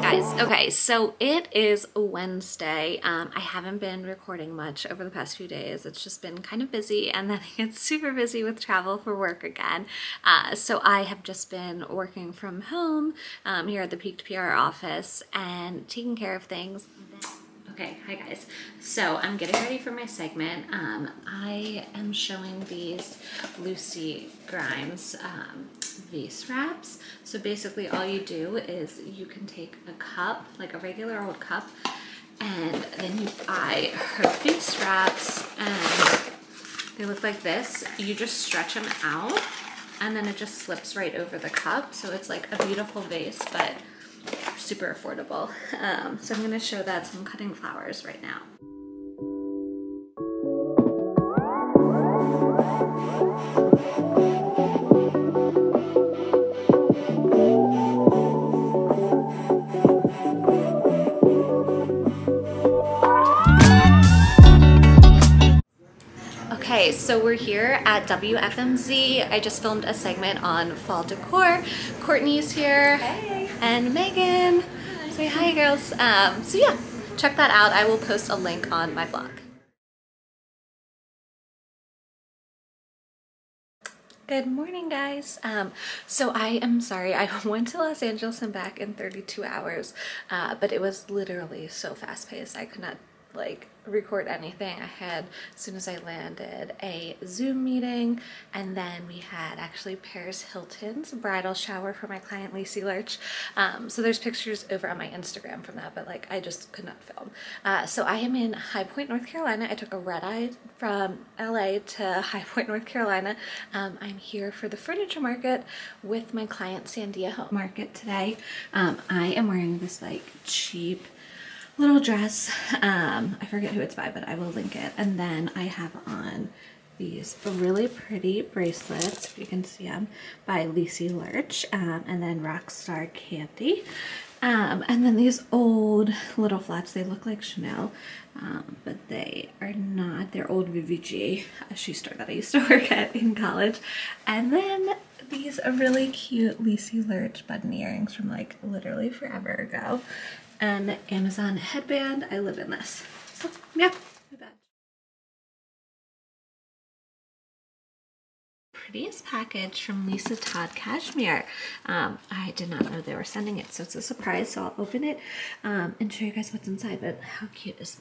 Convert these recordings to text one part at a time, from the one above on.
guys. Okay, so it is Wednesday. Um, I haven't been recording much over the past few days. It's just been kind of busy and then I get super busy with travel for work again. Uh, so I have just been working from home um, here at the Peaked PR office and taking care of things. Okay, hi guys. So I'm getting ready for my segment. Um, I am showing these Lucy Grimes um, vase wraps. So basically all you do is you can take a cup, like a regular old cup, and then you buy her vase wraps and they look like this. You just stretch them out and then it just slips right over the cup. So it's like a beautiful vase, but super affordable. Um, so I'm gonna show that some cutting flowers right now. So we're here at WFMZ. I just filmed a segment on fall decor. Courtney's here. Hey. And Megan. Hi. Say hi, girls. Um, so yeah, check that out. I will post a link on my blog. Good morning, guys. Um, so I am sorry, I went to Los Angeles and back in 32 hours, uh, but it was literally so fast paced. I could not like record anything. I had, as soon as I landed, a Zoom meeting, and then we had actually Paris Hilton's bridal shower for my client Lisi Lerch. Um, so there's pictures over on my Instagram from that, but like I just could not film. Uh, so I am in High Point, North Carolina. I took a red eye from LA to High Point, North Carolina. Um, I'm here for the furniture market with my client Sandia Home Market today. Um, I am wearing this like cheap little dress. Um, I forget who it's by, but I will link it. And then I have on these really pretty bracelets, if you can see them, by Lisi Lerch, um, and then Rockstar Candy. Um, and then these old little flats, they look like Chanel, um, but they are not. They're old VVG, a shoe store that I used to work at in college. And then these really cute Lisi Lerch button earrings from like literally forever ago an Amazon headband. I live in this. So yeah, Prettiest package from Lisa Todd Cashmere. Um, I did not know they were sending it, so it's a surprise. So I'll open it um, and show you guys what's inside. But how cute is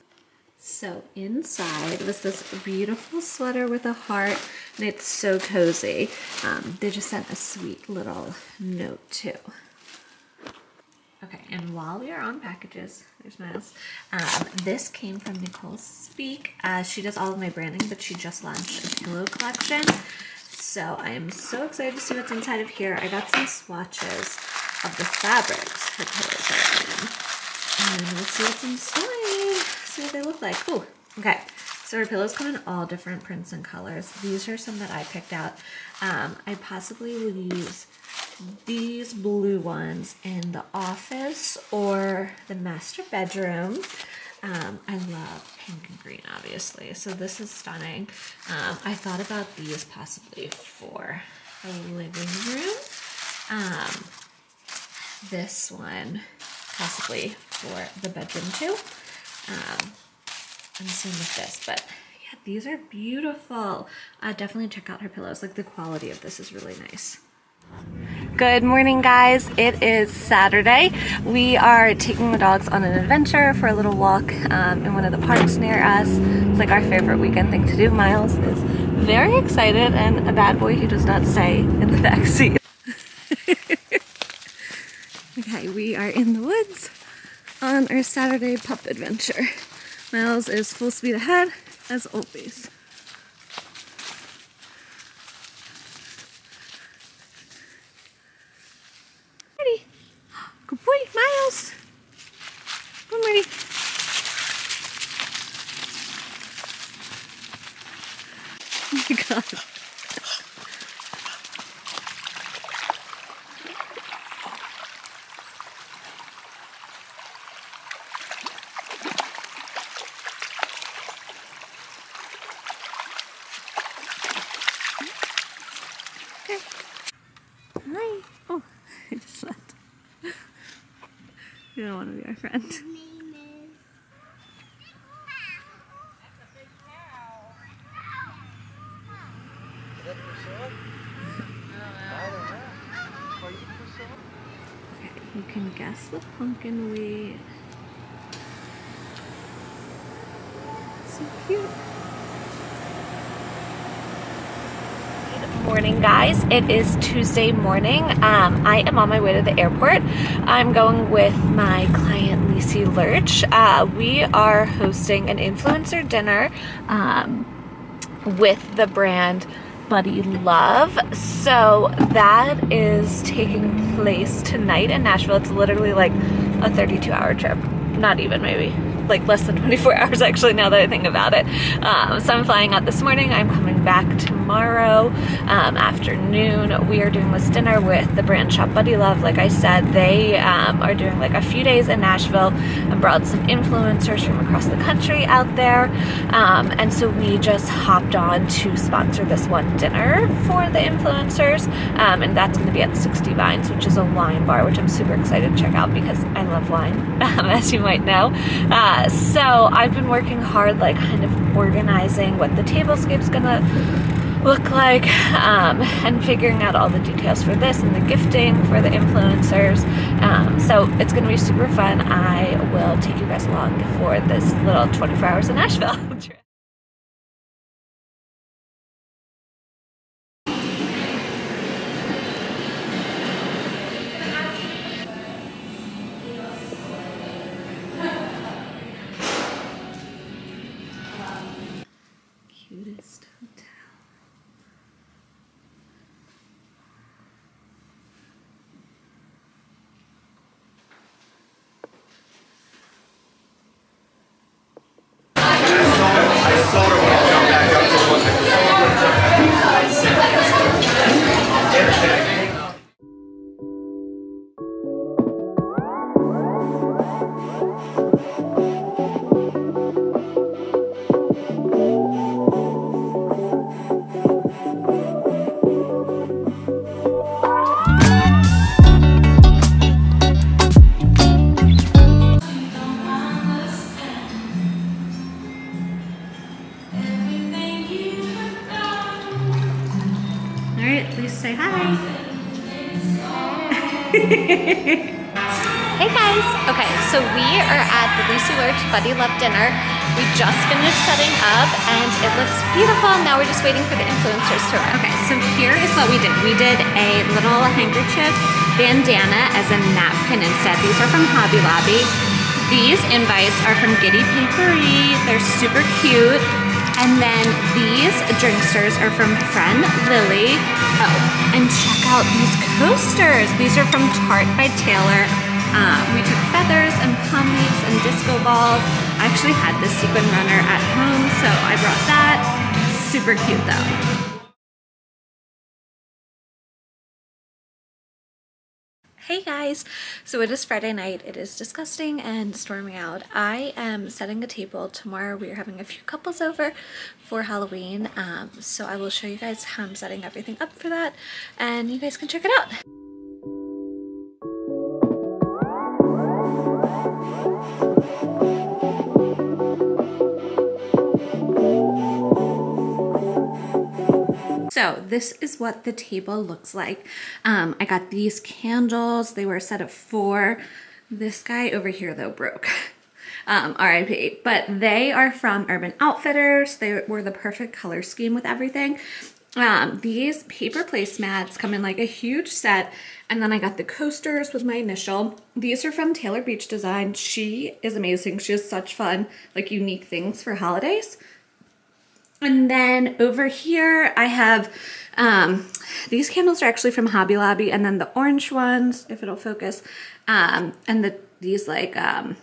so inside was this beautiful sweater with a heart, and it's so cozy. Um, they just sent a sweet little note too. Okay, and while we are on packages, there's Miles. Um, this came from Nicole Speak. Uh, she does all of my branding, but she just launched a pillow collection. So I am so excited to see what's inside of here. I got some swatches of the fabrics her pillows are in. And we'll see what's inside. See what they look like. Ooh, okay. So her pillows come in all different prints and colors. These are some that I picked out. Um, I possibly will use these blue ones in the office or the master bedroom. Um, I love pink and green, obviously. So this is stunning. Um, I thought about these possibly for a living room. Um, this one possibly for the bedroom too. Um, and same with this, but yeah, these are beautiful. Uh, definitely check out her pillows. Like the quality of this is really nice. Good morning guys, it is Saturday. We are taking the dogs on an adventure for a little walk um, in one of the parks near us. It's like our favorite weekend thing to do. Miles is very excited and a bad boy who does not stay in the back seat. okay, we are in the woods on our Saturday pup adventure. Miles is full speed ahead as always. Good boy, Miles. Come ready. Oh my god. don't want to be our friend. You can guess the pumpkin weight. So cute. Good morning guys. It is Tuesday morning. Um, I am on my way to the airport. I'm going with my client Lisi Lerch. Uh, we are hosting an influencer dinner um, with the brand Buddy Love. So that is taking place tonight in Nashville. It's literally like a 32 hour trip. Not even maybe. Like less than 24 hours actually now that I think about it. Um, so I'm flying out this morning. I'm coming back tomorrow um, afternoon. We are doing this dinner with the brand shop Buddy Love. Like I said, they um, are doing like a few days in Nashville and brought some influencers from across the country out there. Um, and so we just hopped on to sponsor this one dinner for the influencers. Um, and that's going to be at 60 Vines, which is a wine bar, which I'm super excited to check out because I love wine, as you might know. Uh, so I've been working hard, like kind of organizing what the tablescape's gonna look like um, and figuring out all the details for this and the gifting for the influencers. Um, so it's gonna be super fun. I will take you guys along for this little 24 hours in Nashville trip. Buddy Love dinner. We just finished setting up and it looks beautiful. Now we're just waiting for the influencers to arrive. Okay, so here is what we did. We did a little handkerchief bandana as a napkin instead. These are from Hobby Lobby. These invites are from Giddy Paperie. They're super cute. And then these drinksters are from Friend Lily. Oh, and check out these coasters. These are from Tarte by Taylor. Um, we took feathers and palm leaves and disco balls. I actually had this sequin runner at home, so I brought that. Super cute though. Hey guys! So it is Friday night. It is disgusting and storming out. I am setting a table. Tomorrow we are having a few couples over for Halloween. Um, so I will show you guys how I'm setting everything up for that and you guys can check it out. So this is what the table looks like. Um, I got these candles. They were a set of four. This guy over here though broke. Um, RIP. But they are from Urban Outfitters. They were the perfect color scheme with everything. Um, these paper placemats come in like a huge set. And then I got the coasters with my initial. These are from Taylor Beach Design. She is amazing. She has such fun, like unique things for holidays. And then over here I have, um, these candles are actually from Hobby Lobby and then the orange ones, if it'll focus, um, and the these like, um,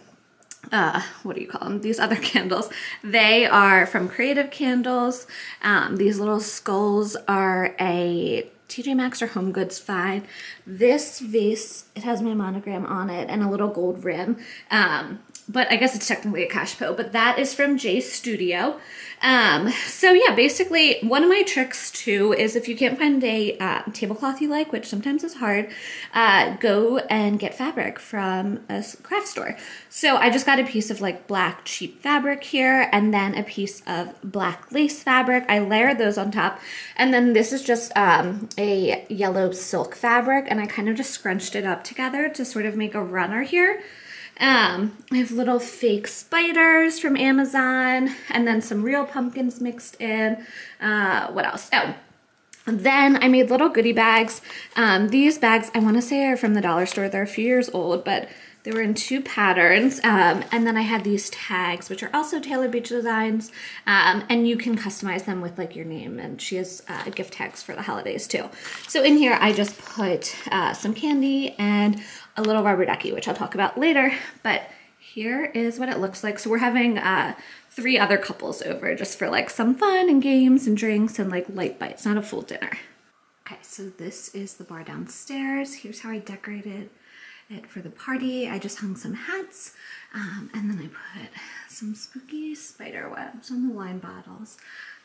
uh, what do you call them? These other candles. They are from Creative Candles. Um, these little skulls are a TJ Maxx or Home Goods fine. This vase, it has my monogram on it and a little gold rim. Um, but I guess it's technically a cachepot, but that is from J Studio. Um, so yeah, basically one of my tricks too is if you can't find a uh, tablecloth you like, which sometimes is hard, uh, go and get fabric from a craft store. So I just got a piece of like black cheap fabric here and then a piece of black lace fabric. I layered those on top. And then this is just um, a yellow silk fabric and I kind of just scrunched it up together to sort of make a runner here. Um, I have little fake spiders from Amazon and then some real pumpkins mixed in. Uh, what else? Oh, then I made little goodie bags. Um, these bags, I want to say are from the dollar store. They're a few years old, but they were in two patterns. Um, and then I had these tags, which are also Taylor Beach designs. Um, and you can customize them with like your name. And she has uh, gift tags for the holidays too. So in here, I just put uh, some candy and a little rubber ducky, which I'll talk about later. But here is what it looks like. So we're having uh, three other couples over just for like some fun and games and drinks and like light bites, not a full dinner. Okay, so this is the bar downstairs. Here's how I decorated it for the party. I just hung some hats um, and then I put some spooky spider webs on the wine bottles,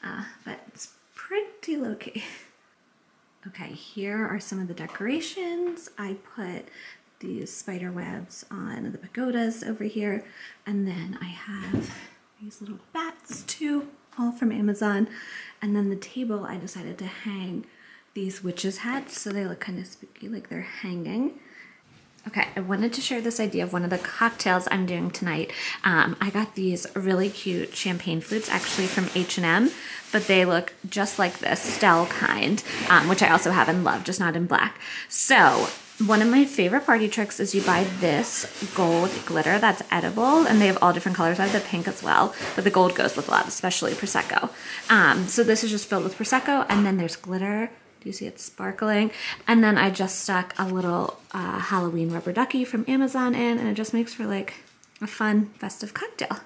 uh, but it's pretty low key. Okay, here are some of the decorations. I put these spider webs on the pagodas over here. And then I have these little bats too, all from Amazon. And then the table, I decided to hang these witches hats so they look kind of spooky, like they're hanging. Okay, I wanted to share this idea of one of the cocktails I'm doing tonight. Um, I got these really cute champagne flutes actually from H&M, but they look just like the Stell kind, um, which I also have in love, just not in black. So one of my favorite party tricks is you buy this gold glitter that's edible, and they have all different colors. I have the pink as well, but the gold goes with a lot, especially Prosecco. Um, so this is just filled with Prosecco, and then there's glitter. Do you see it sparkling? And then I just stuck a little uh, Halloween rubber ducky from Amazon in, and it just makes for like a fun festive cocktail.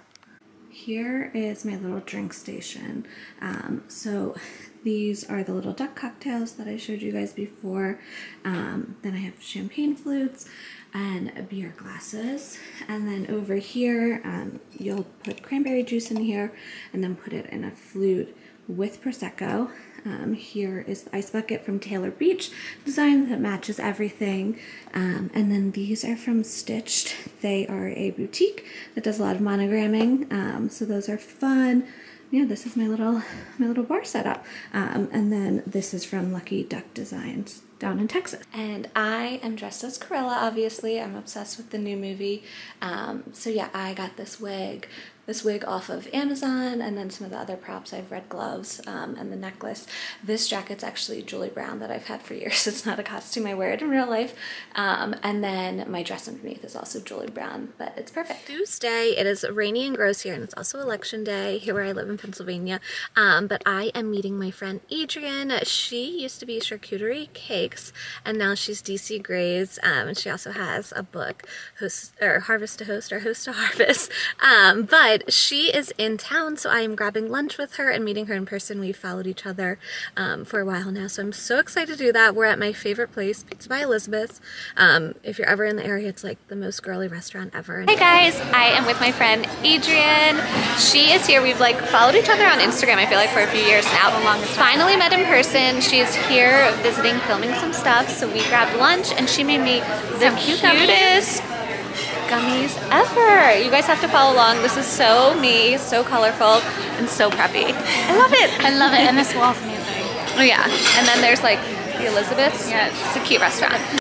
Here is my little drink station. Um, so these are the little duck cocktails that I showed you guys before. Um, then I have champagne flutes and beer glasses. And then over here, um, you'll put cranberry juice in here and then put it in a flute with Prosecco. Um, here is the ice bucket from Taylor Beach, design that matches everything. Um, and then these are from Stitched. They are a boutique that does a lot of monogramming, um, so those are fun yeah, this is my little my little bar setup. Um, and then this is from Lucky Duck Designs down in Texas. And I am dressed as Cruella, obviously. I'm obsessed with the new movie. Um, so yeah, I got this wig this wig off of Amazon and then some of the other props. I have red gloves um, and the necklace. This jacket's actually Julie Brown that I've had for years. It's not a costume. I wear it in real life. Um, and then my dress underneath is also Julie Brown, but it's perfect. Tuesday, it is rainy and gross here and it's also election day here where I live in Pennsylvania. Um, but I am meeting my friend Adrian. She used to be Charcuterie Cakes and now she's DC Grays. Um, and she also has a book, host, or Harvest to Host or Host to Harvest. Um, but but she is in town, so I am grabbing lunch with her and meeting her in person. We've followed each other um, for a while now, so I'm so excited to do that. We're at my favorite place, Pizza by Elizabeth. Um, if you're ever in the area, it's like the most girly restaurant ever. Hey guys, I am with my friend Adrian. She is here. We've like followed each other on Instagram, I feel like, for a few years now. Finally met in person. She's here visiting, filming some stuff, so we grabbed lunch and she made me the cutest gummies ever. You guys have to follow along. This is so me, so colorful, and so preppy. I love it. I love it. And this wall's amazing. Oh yeah. And then there's like the Elizabeth's. Yes. It's a cute restaurant.